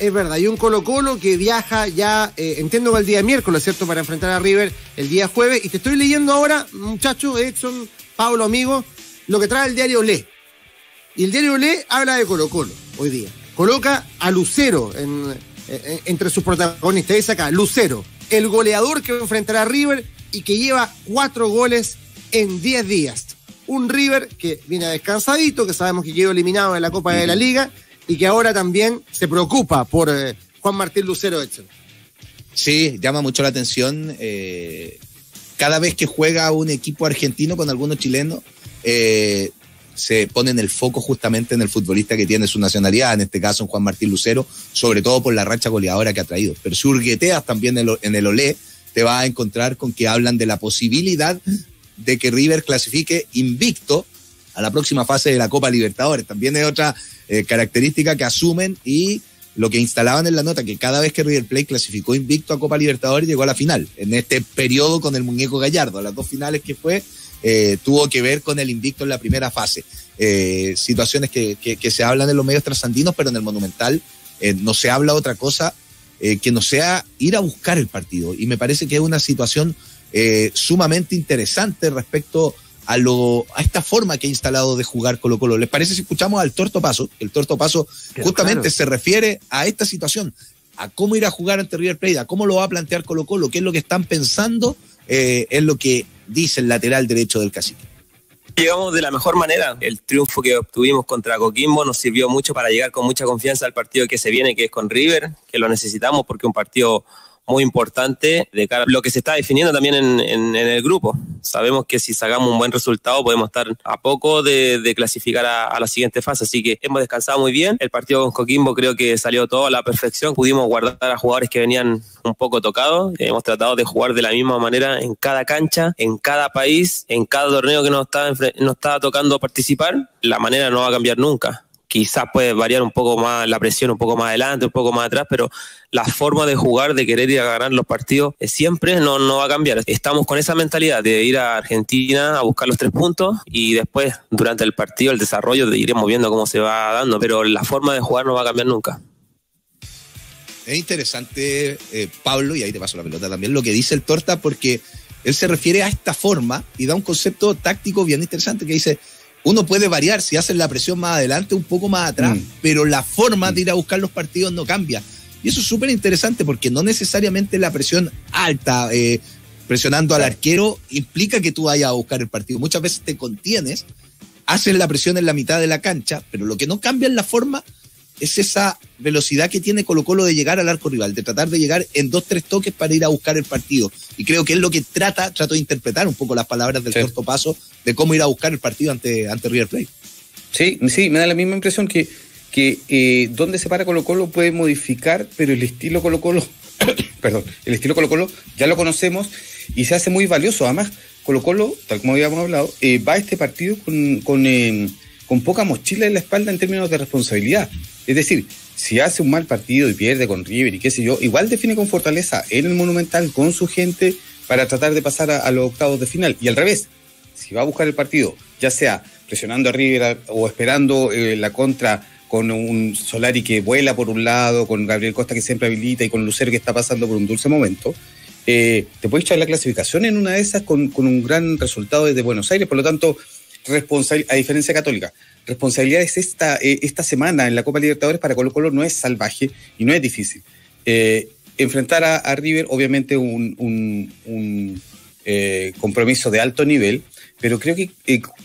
Es verdad, hay un Colo Colo que viaja ya, eh, entiendo que el día miércoles, ¿cierto? Para enfrentar a River el día jueves. Y te estoy leyendo ahora, muchachos, Edson, Pablo, amigo, lo que trae el diario Le. Y el diario Le habla de Colo Colo hoy día. Coloca a Lucero entre sus protagonistas. Dice acá, Lucero, el goleador que enfrentará a River y que lleva cuatro goles en diez días. Un River que viene descansadito, que sabemos que quedó eliminado en la Copa de la Liga y que ahora también se preocupa por eh, Juan Martín Lucero. Sí, llama mucho la atención. Eh, cada vez que juega un equipo argentino con algunos chilenos, eh, se pone en el foco justamente en el futbolista que tiene su nacionalidad, en este caso en Juan Martín Lucero, sobre todo por la racha goleadora que ha traído. Pero si también en el, en el Olé, te vas a encontrar con que hablan de la posibilidad de que River clasifique invicto a la próxima fase de la Copa Libertadores. También es otra eh, característica que asumen y lo que instalaban en la nota, que cada vez que River Plate clasificó invicto a Copa Libertadores llegó a la final. En este periodo con el muñeco Gallardo, las dos finales que fue, eh, tuvo que ver con el invicto en la primera fase. Eh, situaciones que, se hablan en los medios trasandinos, pero en el Monumental no se habla otra cosa que no sea ir a buscar el partido. Y me parece que es una situación eh, sumamente interesante respecto a, lo, a esta forma que ha instalado de jugar Colo Colo. ¿Les parece si escuchamos al Torto Paso? El Torto Paso justamente se refiere a esta situación, a cómo ir a jugar ante River Plate, a cómo lo va a plantear Colo Colo, qué es lo que están pensando, eh, es lo que dice el lateral derecho del cacique. Llegamos de la mejor manera. El triunfo que obtuvimos contra Coquimbo nos sirvió mucho para llegar con mucha confianza al partido que se viene, que es con River, que lo necesitamos porque es un partido muy importante de cara a lo que se está definiendo también en, el grupo. Sabemos que si sacamos un buen resultado podemos estar a poco de, clasificar a, la siguiente fase, así que hemos descansado muy bien. El partido con Coquimbo creo que salió todo a la perfección. Pudimos guardar a jugadores que venían un poco tocados. Hemos tratado de jugar de la misma manera en cada cancha, en cada país, en cada torneo que nos estaba, nos tocando participar. La manera no va a cambiar nunca quizás puede variar un poco más la presión, un poco más adelante, un poco más atrás, pero la forma de jugar, de querer ir a ganar los partidos, eh, siempre no, va a cambiar. Estamos con esa mentalidad de ir a Argentina a buscar los tres puntos y después, durante el partido, el desarrollo, iremos viendo cómo se va dando, pero la forma de jugar no va a cambiar nunca. Es interesante, eh, Pablo, y ahí te paso la pelota también, lo que dice el Torta, porque él se refiere a esta forma y da un concepto táctico bien interesante que dice uno puede variar si hacen la presión más adelante, un poco más atrás, mm. pero la forma de ir a buscar los partidos no cambia. Y eso es súper interesante porque no necesariamente la presión alta, eh, presionando al arquero, implica que tú vayas a buscar el partido. Muchas veces te contienes, haces la presión en la mitad de la cancha, pero lo que no cambia en la forma es esa velocidad que tiene Colo Colo de llegar al arco rival, de tratar de llegar en dos, tres toques para ir a buscar el partido. Y creo que es lo que trata, trato de interpretar un poco las palabras del corto paso de cómo ir a buscar el partido ante, ante River Plate. Sí, sí, me da la misma impresión que, que eh, donde se para Colo Colo puede modificar, pero el estilo Colo Colo, perdón, el estilo Colo Colo ya lo conocemos y se hace muy valioso. Además, Colo Colo, tal como habíamos hablado, eh, va a este partido con, con, eh, con poca mochila en la espalda en términos de responsabilidad. Es decir, si hace un mal partido y pierde con River y qué sé yo, igual define con fortaleza en el Monumental con su gente para tratar de pasar a, los octavos de final. Y al revés, si va a buscar el partido, ya sea presionando a River o esperando eh, la contra con un Solari que vuela por un lado, con Gabriel Costa que siempre habilita y con Lucero que está pasando por un dulce momento, eh, te puedes echar la clasificación en una de esas con, con un gran resultado desde Buenos Aires. Por lo tanto, a diferencia católica, responsabilidades esta, eh, esta semana en la Copa Libertadores para Colo Colo no es salvaje y no es difícil. Eh, enfrentar a, River, obviamente, un, un, eh, compromiso de alto nivel, pero creo que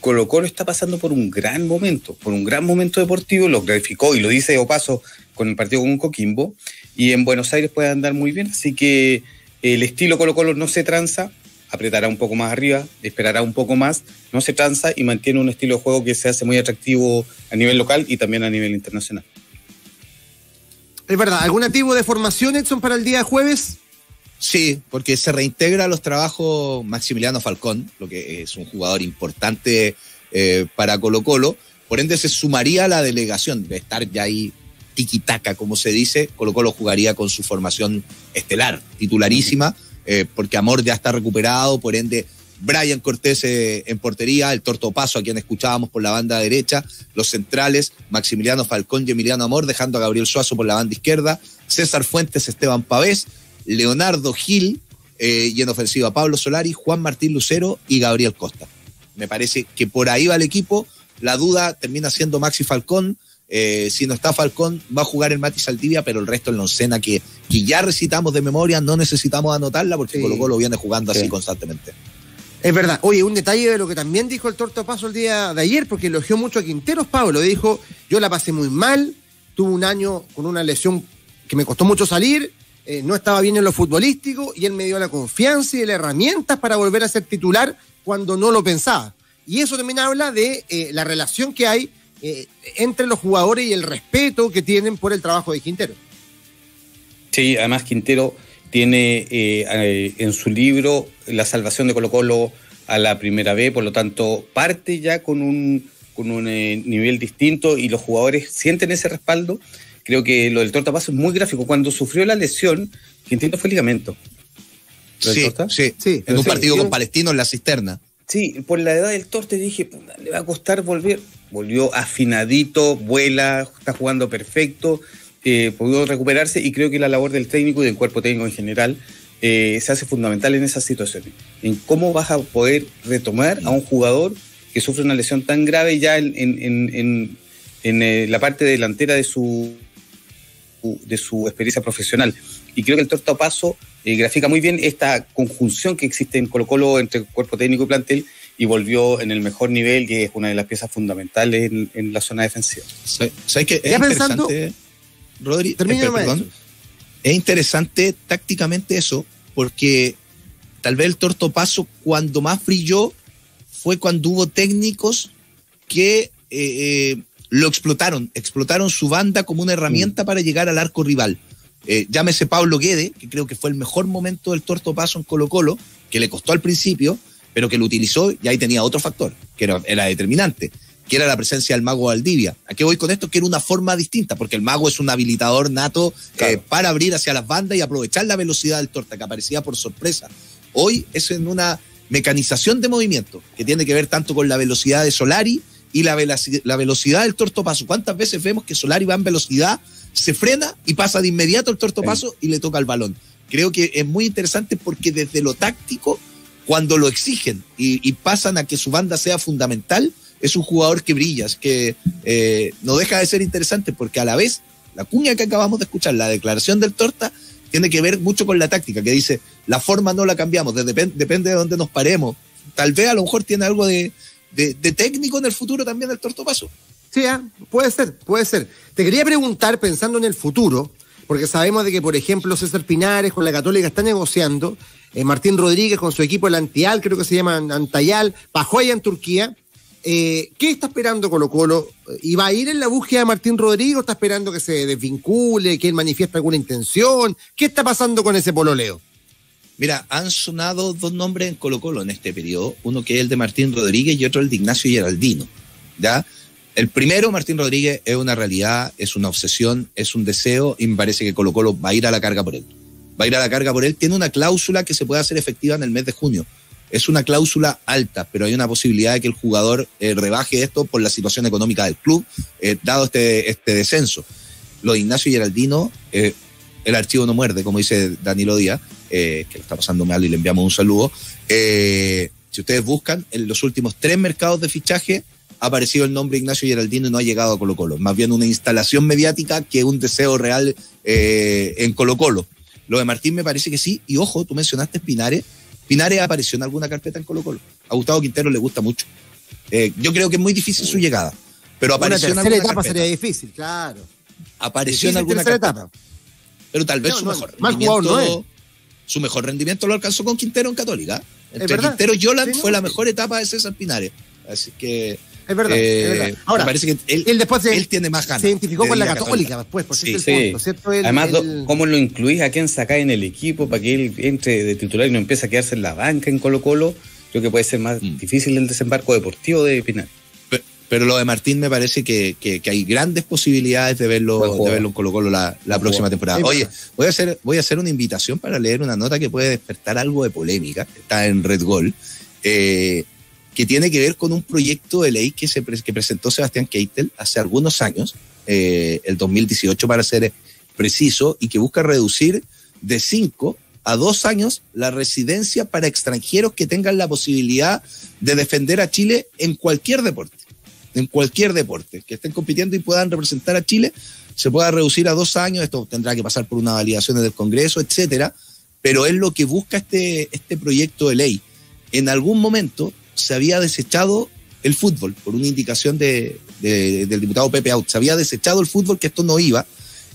Colo Colo está pasando por un gran momento, por un gran momento deportivo, lo clarificó y lo dice Opaso con el partido con Coquimbo, y en Buenos Aires puede andar muy bien, así que el estilo Colo Colo no se tranza, apretará un poco más arriba, esperará un poco más, no se cansa y mantiene un estilo de juego que se hace muy atractivo a nivel local y también a nivel internacional. Es verdad, ¿algún tipo de formación, Edson, para el día jueves? Sí, porque se reintegra a los trabajos Maximiliano Falcón, lo que es un jugador importante eh, para Colo Colo, por ende se sumaría a la delegación, de estar ya ahí tiquitaca, como se dice, Colo Colo jugaría con su formación estelar, titularísima, eh, porque Amor ya está recuperado, por ende Brian Cortés eh, en portería, el Torto Paso, a quien escuchábamos por la banda derecha, los centrales, Maximiliano Falcón y Emiliano Amor, dejando a Gabriel Suazo por la banda izquierda, César Fuentes, Esteban Pavés, Leonardo Gil, eh, y en ofensiva Pablo Solari, Juan Martín Lucero y Gabriel Costa. Me parece que por ahí va el equipo, la duda termina siendo Maxi Falcón, si no está Falcón, va a jugar el Mati Saldivia, pero el resto en la oncena que, que ya recitamos de memoria, no necesitamos anotarla porque Sí. Colo Colo viene jugando así Sí. constantemente. Es verdad. Oye, un detalle de lo que también dijo el Torto Paso el día de ayer, porque elogió mucho a Quinteros, Pablo. Dijo, yo la pasé muy mal, tuve un año con una lesión que me costó mucho salir, eh, no estaba bien en lo futbolístico, y él me dio la confianza y las herramientas para volver a ser titular cuando no lo pensaba. Y eso también habla de eh, la relación que hay eh, entre los jugadores y el respeto que tienen por el trabajo de Quintero. Sí, además Quintero tiene eh, en su libro la salvación de Colo Colo a la primera vez, por lo tanto parte ya con un, con un eh, nivel distinto y los jugadores sienten ese respaldo. Creo que lo del Torta Paso es muy gráfico. Cuando sufrió la lesión, Quintero fue ligamento. ¿Lo del Sí, Torta? sí, Sí, en un partido con Palestino en la cisterna. Sí, por la edad del Torte dije, "Puta, le va a costar volver. Volvió afinadito, vuela, está jugando perfecto, eh, pudo recuperarse y creo que la labor del técnico y del cuerpo técnico en general eh, se hace fundamental en esas situaciones. En cómo vas a poder retomar a un jugador que sufre una lesión tan grave ya en, en- en- en- en, eh, la parte delantera de su de su experiencia profesional. Y creo que el Torta Paso eh, grafica muy bien esta conjunción que existe en Colo Colo entre cuerpo técnico y plantel y volvió en el mejor nivel, que es una de las piezas fundamentales en, en la zona defensiva. ¿Sabes qué? Es Ya pensando- interesante, Rodri, eh, perdón. es interesante tácticamente eso, porque tal vez el tortopaso cuando más brilló fue cuando hubo técnicos que eh, eh, lo explotaron, explotaron su banda como una herramienta para llegar al arco rival. Eh, llámese Pablo Guede, que creo que fue el mejor momento del tortopaso en Colo Colo, que le costó al principio, pero que lo utilizó y ahí tenía otro factor, que era, era determinante, que era la presencia del mago Valdivia. ¿A qué voy con esto? Que era una forma distinta, porque el mago es un habilitador nato eh, para abrir hacia las bandas y aprovechar la velocidad del torta, que aparecía por sorpresa. Hoy es en una mecanización de movimiento, que tiene que ver tanto con la velocidad de Solari y la, la velocidad del tortopaso. ¿Cuántas veces vemos que Solari va en velocidad, se frena y pasa de inmediato el tortopaso y le toca el balón? Creo que es muy interesante porque desde lo táctico, cuando lo exigen y, y pasan a que su banda sea fundamental, es un jugador que brilla, es que eh, no deja de ser interesante porque a la vez la cuña que acabamos de escuchar, la declaración del Torta, tiene que ver mucho con la táctica, que dice, la forma no la cambiamos, de- depen- depende de dónde nos paremos. Tal vez a lo mejor tiene algo de, técnico en el futuro también el Tortopaso. Sí, ah, puede ser, puede ser. Te quería preguntar, pensando en el futuro, porque sabemos de que, por ejemplo, César Pinares con la Católica está negociando, eh, Martín Rodríguez con su equipo, el Antial, creo que se llama Antayal, Pajoya en Turquía. Eh, ¿Qué está esperando Colo Colo? ¿Y va a ir en la búsqueda de Martín Rodríguez o está esperando que se desvincule, que él manifieste alguna intención? ¿Qué está pasando con ese pololeo? Mira, han sonado dos nombres en Colo Colo en este periodo, uno que es el de Martín Rodríguez y otro el de Ignacio Geraldino. ¿ya? El primero, Martín Rodríguez, es una realidad, es una obsesión, es un deseo y me parece que Colo Colo va a ir a la carga por él. Va a ir a la carga por él. Tiene una cláusula que se puede hacer efectiva en el mes de junio. Es una cláusula alta, pero hay una posibilidad de que el jugador eh, rebaje esto por la situación económica del club, eh, dado este, este descenso. Lo de Ignacio Geraldino, eh, el archivo no muerde, como dice Danilo Díaz, que lo está pasando mal y le enviamos un saludo. Si ustedes buscan, en los últimos tres mercados de fichaje ha aparecido el nombre Ignacio Geraldino y no ha llegado a Colo Colo. Más bien una instalación mediática que un deseo real eh, en Colo Colo. Lo de Martín me parece que sí. Y ojo, tú mencionaste Pinares. Pinares apareció en alguna carpeta en Colo Colo. A Gustavo Quintero le gusta mucho. Eh, yo creo que es muy difícil su llegada. Pero Una apareció en tercera alguna etapa carpeta. sería difícil, claro. Apareció en alguna carpeta. etapa. Pero tal vez No, su no, mejor no rendimiento, su mejor rendimiento lo alcanzó con Quintero en Católica. Entre. Quintero y Sí, no, fue la mejor etapa de César Pinares. Así que Es verdad, eh, es verdad. me Ahora, parece que él, él después él tiene más ganas. se identificó de con la Católica después, por Sí, cierto, el sí. punto, ¿cierto? El- Además, ¿cómo lo incluís a quién sacáis en el equipo para que él entre de titular y no empiece a quedarse en la banca en Colo Colo? Creo que puede ser más Mm. difícil el desembarco deportivo de Pinar. Pe- Pero lo de Martín me parece que, que- que hay grandes posibilidades de verlo, de verlo en Colo Colo la, la próxima temporada. Oye, verdad. voy a, hacer, voy a hacer una invitación para leer una nota que puede despertar algo de polémica. Está en Red Gol. eh, que tiene que ver con un proyecto de ley que, se, presentó Sebastián Keitel hace algunos años, eh, el 2018 para ser preciso, y que busca reducir de cinco a dos años la residencia para extranjeros que tengan la posibilidad de defender a Chile en cualquier deporte. En cualquier deporte, que estén compitiendo y puedan representar a Chile, se pueda reducir a dos años. Esto tendrá que pasar por una validación del Congreso, etcétera. Pero es lo que busca este, este proyecto de ley. En algún momento se había desechado el fútbol por una indicación de, del diputado Pepe Out. Se había desechado el fútbol, que esto no iba,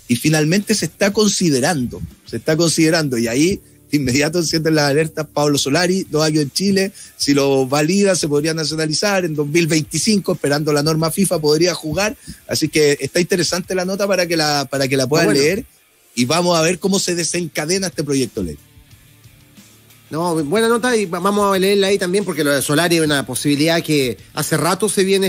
y finalmente se está considerando, se está considerando, y ahí de inmediato encienden las alertas Pablo Solari, dos años en Chile, si lo valida se podría nacionalizar, en 2025, esperando la norma FIFA, podría jugar, así que está interesante la nota para que la, para que la puedan leer, y vamos a ver cómo se desencadena este proyecto de ley. No, buena nota y vamos a leerla ahí también porque lo de Solari es una posibilidad que hace rato se viene